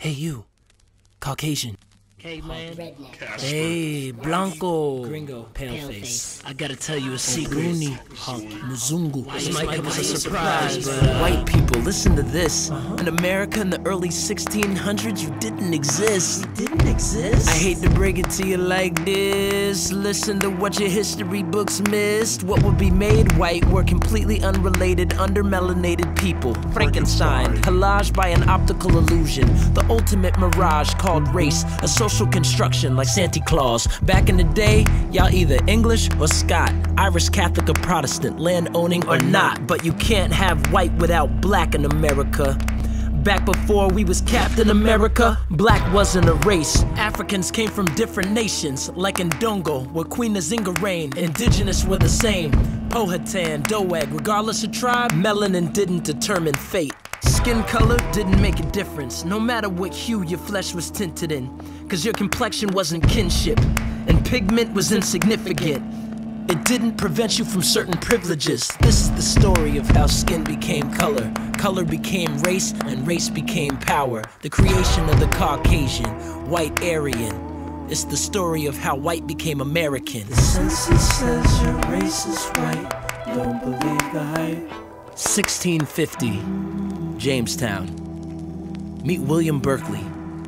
Hey, you. Caucasian. Hey man. Hey, Blanco. Gringo. Paleface. I gotta tell you a secret. Bruni. Hunk. Mzungu. This might come as a surprise, but uh, White people, listen to this. In America in the early 1600s, you didn't exist. You didn't exist. I hate to break it to you like this. Listen to what your history books missed. What would be made white were completely unrelated, undermelanated people. Frankenstein, collaged by an optical illusion. The ultimate mirage called race, a social construction like Santa Claus. Back in the day, y'all either English or Scot, Irish Catholic or Protestant, land owning or not. But you can't have white without black in America. Back before we was Captain America, black wasn't a race. Africans came from different nations, like in Ndongo, where Queen Nzinga reigned. Indigenous were the same. Powhatan, Doeg, regardless of tribe, melanin didn't determine fate. Skin color didn't make a difference, no matter what hue your flesh was tinted in. Cause your complexion wasn't kinship, and pigment was insignificant. It didn't prevent you from certain privileges. This is the story of how skin became color, color became race, and race became power. The creation of the Caucasian, white Aryan. It's the story of how white became American. The census says your race is white. Don't believe the hype. 1650, Jamestown. Meet William Berkeley,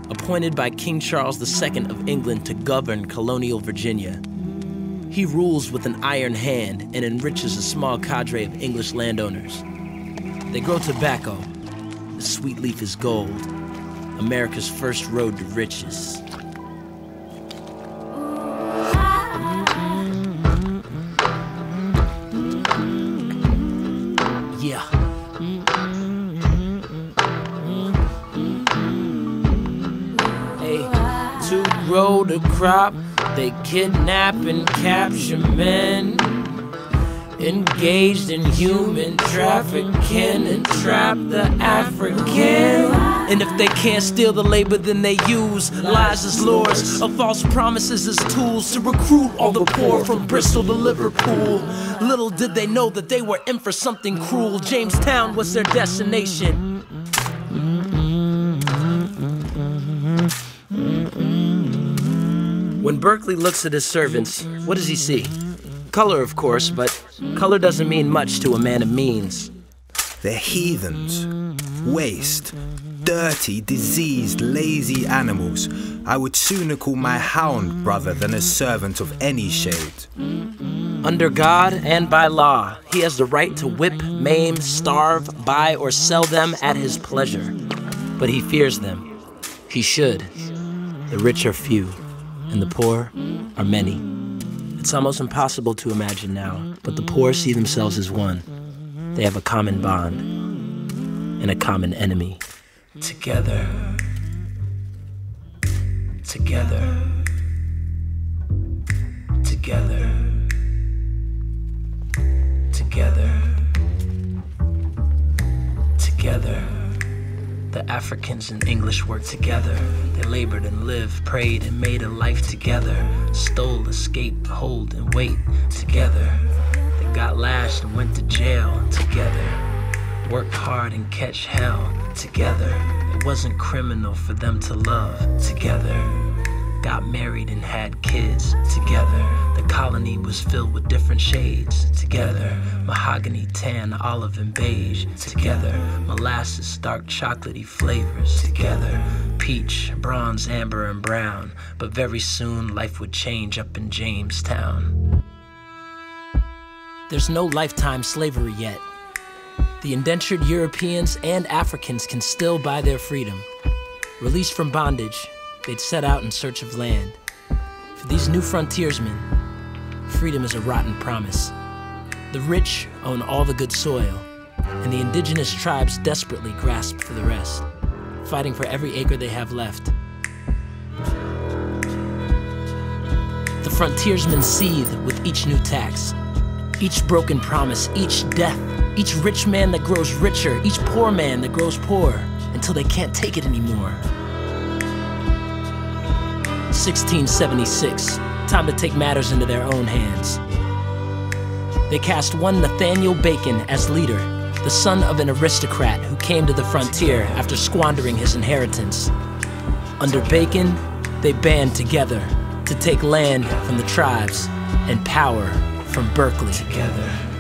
appointed by King Charles II of England to govern colonial Virginia. He rules with an iron hand and enriches a small cadre of English landowners. They grow tobacco. The sweet leaf is gold. America's first road to riches. The crop, they kidnap and capture men. Engaged in human trafficking and trap the African. And if they can't steal the labor, then they use lies as lures, or false promises as tools to recruit all the poor from Bristol to Liverpool. Little did they know that they were in for something cruel. Jamestown was their destination. When Berkeley looks at his servants, what does he see? Color, of course, but color doesn't mean much to a man of means. They're heathens, waste, dirty, diseased, lazy animals. I would sooner call my hound brother than a servant of any shade. Under God and by law, he has the right to whip, maim, starve, buy, or sell them at his pleasure. But he fears them. He should. The rich are few, and the poor are many. It's almost impossible to imagine now, but the poor see themselves as one. They have a common bond and a common enemy. Together. Together. Together. Together. The Africans and English worked together. They labored and lived, prayed, and made a life together. Stole, escaped, hold, and wait together. They got lashed and went to jail together. Worked hard and catch hell together. It wasn't criminal for them to love together. Got married and had kids together. The colony was filled with different shades together. Mahogany, tan, olive, and beige together. Molasses, dark chocolatey flavors together. Peach, bronze, amber, and brown. But very soon life would change up in Jamestown. There's no lifetime slavery yet. The indentured Europeans and Africans can still buy their freedom. Released from bondage, they'd set out in search of land. For these new frontiersmen, freedom is a rotten promise. The rich own all the good soil, and the indigenous tribes desperately grasp for the rest, fighting for every acre they have left. The frontiersmen seethe with each new tax, each broken promise, each death, each rich man that grows richer, each poor man that grows poor, until they can't take it anymore. 1676, time to take matters into their own hands. They cast one Nathaniel Bacon as leader, the son of an aristocrat who came to the frontier after squandering his inheritance. Under Bacon, they band together to take land from the tribes and power from Berkeley. Together.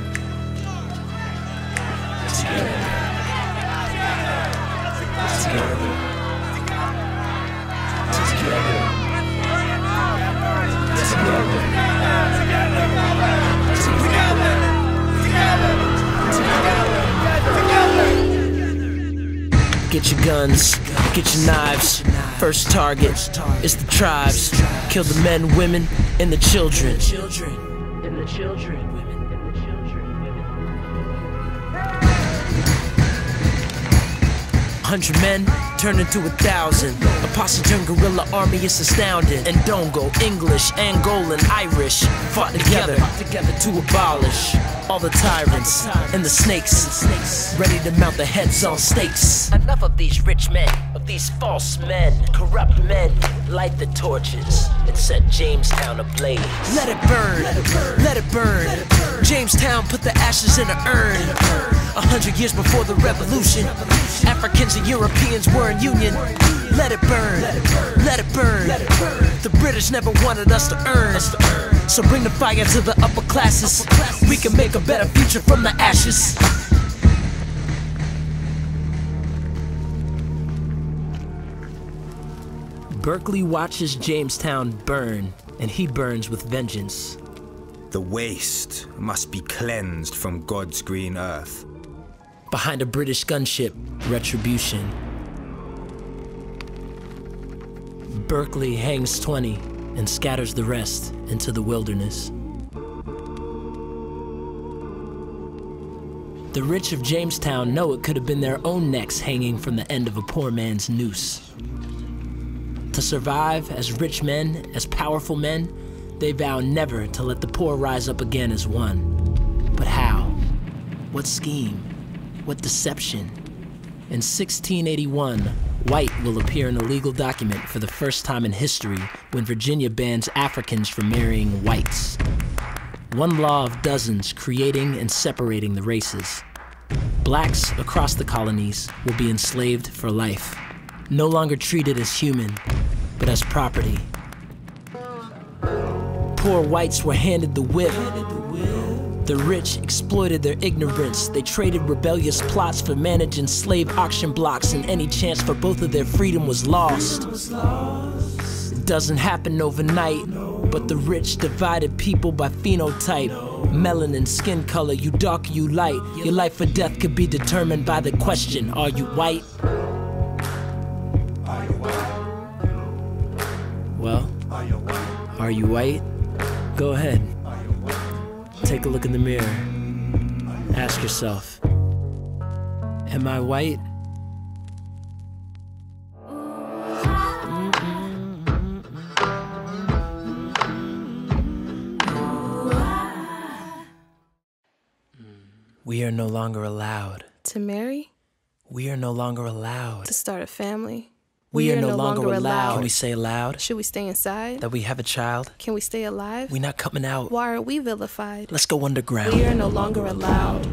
Get your guns, get your knives. First target is the tribes. Kill the men, women, and the children. Children. And the children. Hundred men turn into a thousand. A posse turned guerrilla army is astounding. And Ndongo, English, Angolan, Irish fought together, together to abolish all the tyrants and the snakes, ready to mount the heads on stakes. Enough of these rich men, of these false men, corrupt men. Light the torches and set Jamestown ablaze. Let it burn, let it burn, let it burn. Jamestown put the ashes in an urn. A hundred years before the revolution, Africans and Europeans were in union. Let it burn, let it burn. The British never wanted us to earn. us to earn. So bring the fire to the upper classes. We can make a better future from the ashes. Berkeley watches Jamestown burn, and he burns with vengeance. The waste must be cleansed from God's green earth. Behind a British gunship, retribution. Berkeley hangs 20 and scatters the rest into the wilderness. The rich of Jamestown know it could have been their own necks hanging from the end of a poor man's noose. To survive as rich men, as powerful men, they vow never to let the poor rise up again as one. But how? What scheme? What deception? In 1681, white will appear in a legal document for the first time in history when Virginia bans Africans from marrying whites. One law of dozens creating and separating the races. Blacks across the colonies will be enslaved for life, no longer treated as human, but as property. Poor whites were handed the whip. The rich exploited their ignorance. They traded rebellious plots for managing slave auction blocks, and any chance for both of their freedom was lost. It doesn't happen overnight, but the rich divided people by phenotype. Melanin, skin color, you dark, you light. Your life or death could be determined by the question Are you white? Are you white? Well, are you white? Go ahead. Take a look in the mirror. Ask yourself Am I white? We are no longer allowed. To marry? We are no longer allowed. To start a family? We, are, no, longer, allowed. Can we say aloud Should we stay inside? that we have a child? Can we stay alive? We're not coming out. Why are we vilified? Let's go underground. We are no longer allowed.